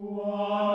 Wow.